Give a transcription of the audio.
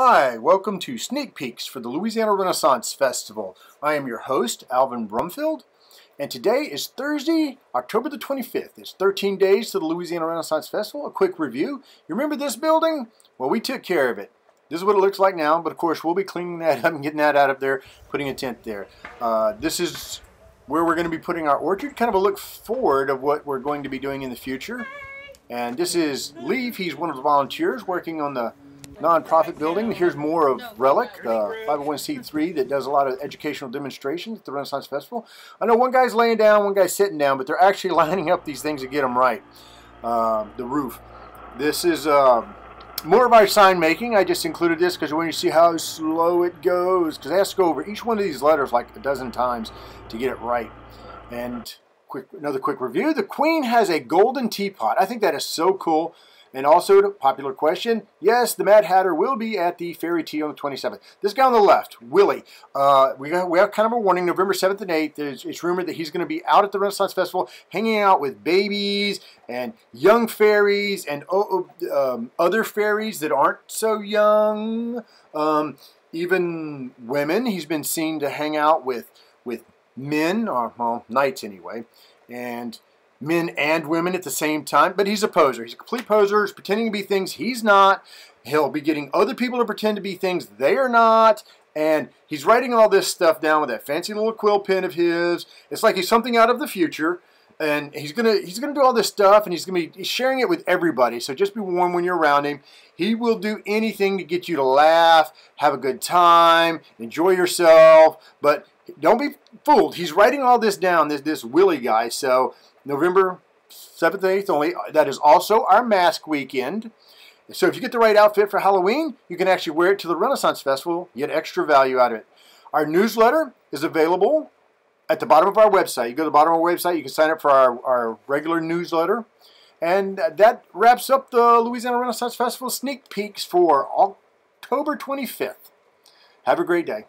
Hi, welcome to Sneak Peeks for the Louisiana Renaissance Festival. I am your host, Alvin Brumfield, and today is Thursday, October the 25th. It's 13 days to the Louisiana Renaissance Festival. A quick review. You remember this building? Well, we took care of it. This is what it looks like now, but of course we'll be cleaning that up and getting that out of there, putting a tent there. Uh, this is where we're going to be putting our orchard, kind of a look forward of what we're going to be doing in the future. And this is Leaf. He's one of the volunteers working on the nonprofit building. Here's more of Relic, the 501c3 that does a lot of educational demonstrations at the Renaissance Festival. I know one guy's laying down, one guy's sitting down, but they're actually lining up these things to get them right. Uh, the roof. This is uh, more of our sign making. I just included this because when you see how slow it goes, because I have to go over each one of these letters like a dozen times to get it right. And quick, another quick review. The Queen has a golden teapot. I think that is so cool. And also, the popular question, yes, the Mad Hatter will be at the Fairy Tea on the 27th. This guy on the left, Willie, uh, we, got, we have kind of a warning, November 7th and 8th, there's, it's rumored that he's going to be out at the Renaissance Festival hanging out with babies and young fairies and oh, oh um, other fairies that aren't so young, um, even women. He's been seen to hang out with, with men, or, well, knights anyway, and men and women at the same time, but he's a poser. He's a complete poser. He's pretending to be things he's not. He'll be getting other people to pretend to be things they are not. And he's writing all this stuff down with that fancy little quill pen of his. It's like he's something out of the future. And he's gonna he's gonna do all this stuff, and he's gonna be sharing it with everybody. So just be warned when you're around him. He will do anything to get you to laugh, have a good time, enjoy yourself. But don't be fooled. He's writing all this down. This this Willie guy. So November 7th and 8th only. That is also our mask weekend. So if you get the right outfit for Halloween, you can actually wear it to the Renaissance Festival, get extra value out of it. Our newsletter is available at the bottom of our website. You go to the bottom of our website, you can sign up for our, our regular newsletter. And that wraps up the Louisiana Renaissance Festival sneak peeks for October 25th. Have a great day.